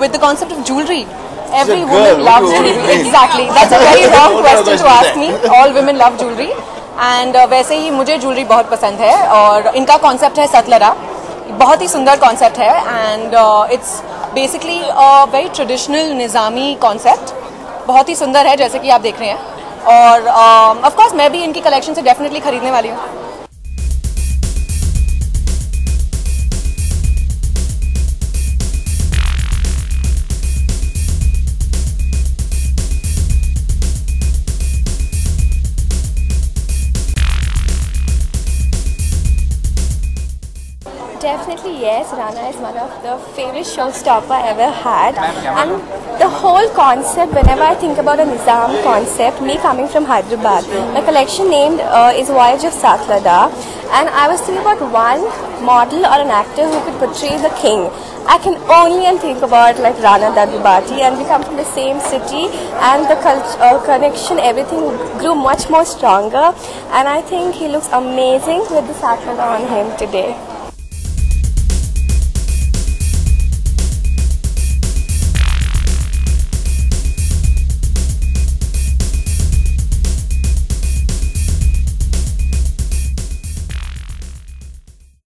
with the concept of jewelry. Every woman loves jewelry. Exactly. That's a very wrong question to ask me. All women love jewelry. And वैसे ही मुझे jewellery बहुत पसंद है और इनका कॉन्सेप्ट है सतलरा बहुत ही सुंदर कॉन्सेप्ट है and it's basically very traditional Nizami concept बहुत ही सुंदर है जैसे कि आप देख रहे हैं और ऑफ़ uh, कोर्स मैं भी इनकी कलेक्शन से डेफिनेटली खरीदने वाली हूँ Definitely yes, Rana is one of the favorite showstopper I ever had and the whole concept whenever I think about a Nizam concept, me coming from Hyderabad, my collection named uh, is Voyage of Satlada and I was thinking about one model or an actor who could portray the king. I can only think about like Rana Daggubati and we come from the same city and the uh, connection, everything grew much more stronger and I think he looks amazing with the Satlada on him today.